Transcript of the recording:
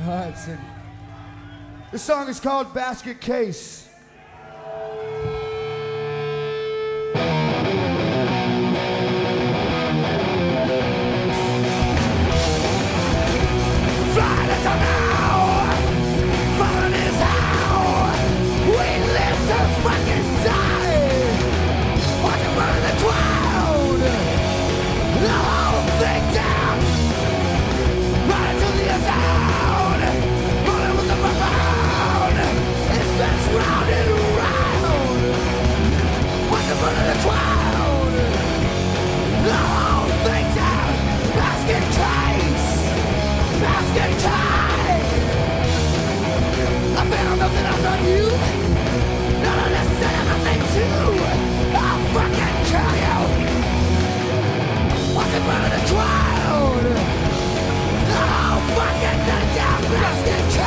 Hudson. This song is called Basket Case. fucking die! Watch it burn the twine! you? Not on the set thing too! I'll fucking kill you! What's it burning the crowd? I'll fucking the death!